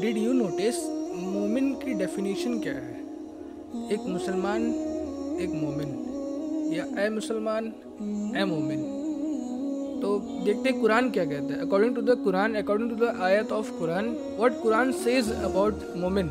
Did you notice मोमिन की definition क्या है एक मुसलमान एक मोमिन या ए मुसलमान ए मोमिन तो देखते हैं कुरान क्या कहता है according to the Quran according to the आयत of Quran what Quran says about मोमिन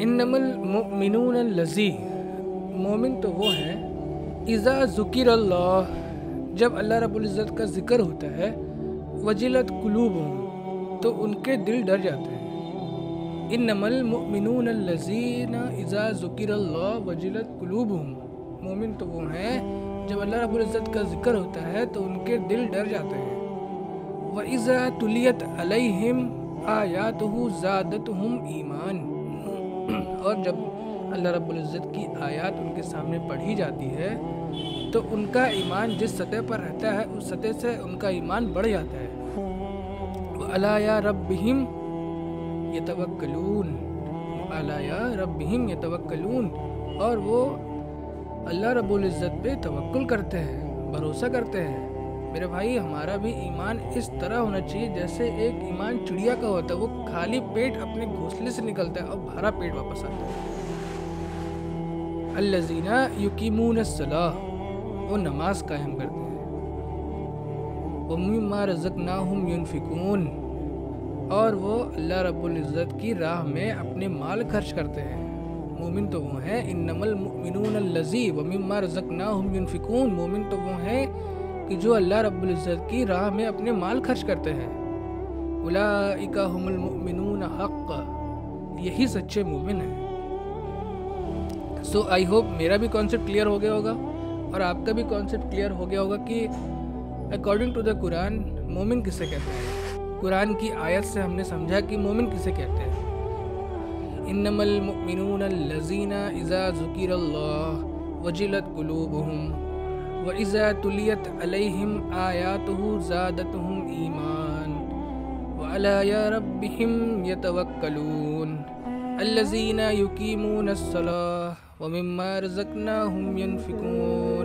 इन्नमल मुमिनून लजी मोमिन तो वो हैं इज़ा ज़ुकिर अल्लाह जब अल्लाह रब्बुल इज़्ज़त का ज़िक्र होता है वजिलत कुलूब तो उनके दिल डर जाते हैं। इन्नमल मुमिनून लजीना इज़ा ज़ुकिर वजिलत कुलूब मोमिन तो वो हैं, जब अल्लाह रब्बुल इज़्ज़त का ज़िक्र होता है तो उनके दिल डर जाते हैं। व इज़ा तुलियत अलैहिम आयातहु ज़ादतहुम ईमान। और जब अल्लाह रब्बुल इज़्ज़त की आयत उनके सामने पढ़ी जाती है तो उनका ईमान जिस सतह पर रहता है, उस सतह से उनका ईमान बढ़ जाता है। अला या यतवक्कलून। अला या यतवक्कलून। और वो अल्लाह रब्बुल इज़्ज़त पे तवक्कुल करते हैं, भरोसा करते हैं। मेरे भाई, हमारा भी ईमान इस तरह होना चाहिए जैसे एक ईमान चिड़िया का होता है, वो खाली पेट अपने घोंसले से निकलता है और भरा पेट वापस आता है। अल्लजीना युकीमून सलाह। वो नमाज़ कायम करते हैं। वो मिम्मा रज़क़नाहुम युनफिकून। और वो अल्लाह रब्बुल इज़्ज़त की राह में अपने माल खर्च करते हैं। मोमिन तो वो हैं, इन्नमल मुमिनून लजी व मिम्मा रज़क़नाहुम युनफिकून। मोमिन तो वो हैं कि जो अल्लाह रब्बुल इज़्ज़त की राह में अपने माल खर्च करते हैं। उलाइका हुमुल मुमिनून हक़। यही सच्चे मोमिन हैं। सो आई होप मेरा भी कॉन्सेप्ट क्लियर हो गया होगा। और आपका भी कॉन्सेप्ट क्लियर हो गया होगा कि अकॉर्डिंग टू द कुरान मोमिन किसे कहते हैं? कुरान की आयत से हमने समझा कि मोमिन किसे कहते हैं। इन्नमल मुमिनून लजीना इज़ा वजिलत व इज़ा तुलियत ईमान व अला व